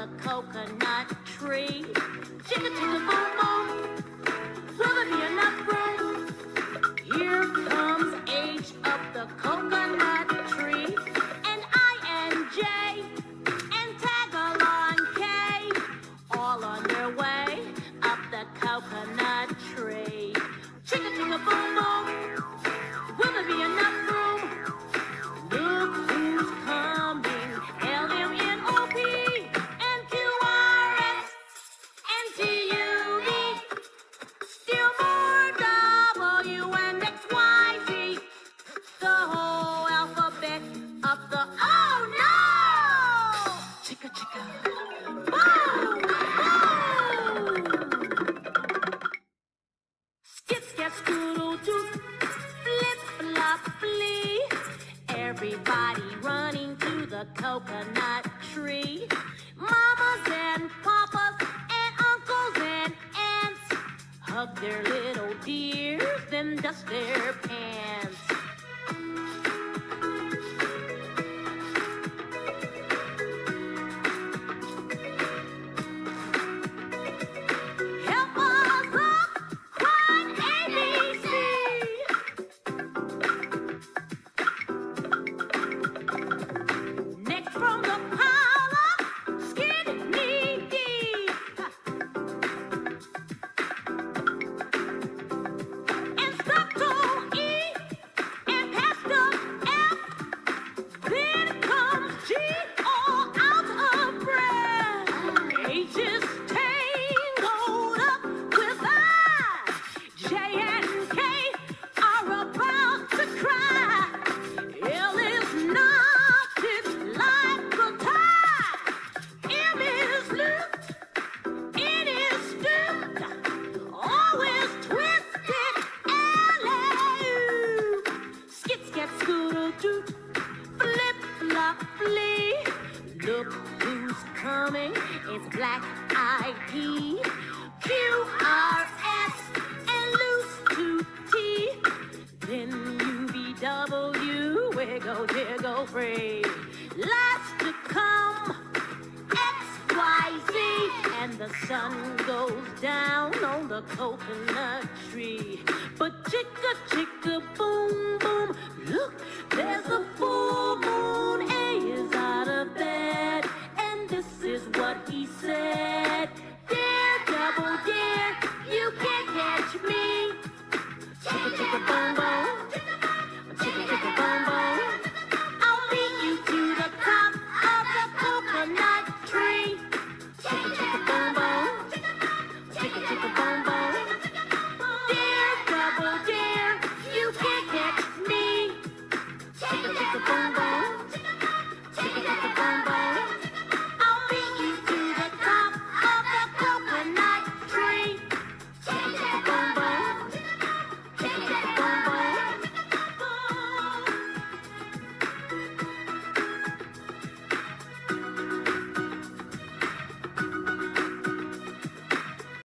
the coconut tree. Chicka chicka boom boom. Skip, skip, scoodle, doop, flip, flop, flee. Everybody running to the coconut tree. Their little then dust their coming black IP. QRS and loose to T. Then UVW, wiggle, jiggle, free. Lots to come, XYZ. And the sun goes down on the coconut tree. But chicka, chicka, boom. say.